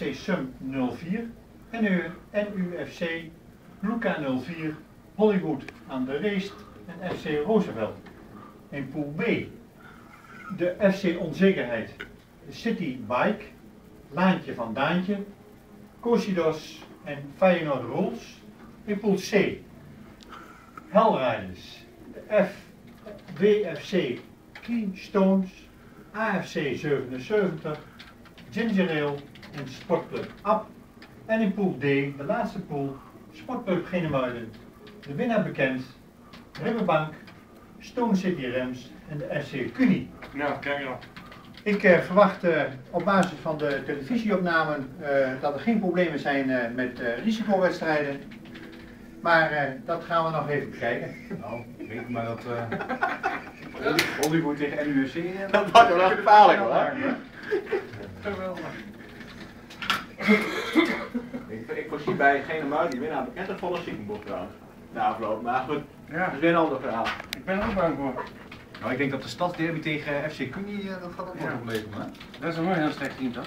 Sum 04 en NUFC Luca 04 Hollywood aan de Reest en FC Roosevelt. In pool B de FC Onzekerheid City Bike, Laantje van Daantje, Cosidos en Feyenoord Rules. In pool C Hellriders, de F, WFC Keystones, AFC 77, Ginger Ale en Sportclub App. En in pool D, de laatste pool, Sportclub Genemuiden. De winnaar bekend, Ribbenbank, Stone City Rams en de FC Cunie. Ja, kijk dan. Ik eh, verwacht eh, op basis van de televisieopnamen eh, dat er geen problemen zijn eh, met eh, risicowedstrijden. Maar eh, dat gaan we nog even bekijken. Nou, ik weet maar dat eh Hollywood tegen NUC. eh, Dat wordt wel gevaarlijk hoor. Geweldig. ik, ik voorzie bij geen muid die winnaar bekend en volle ziekenboek trouwens. Na afloop, maar goed, Ja, dat is weer een ander verhaal. ik ben er ook bang voor. Nou, ik denk dat de stadsderby tegen FC Cunie, eh, dat gaat ook wel Ja. opleveren. hè? Dat is een mooi heel slecht team toch?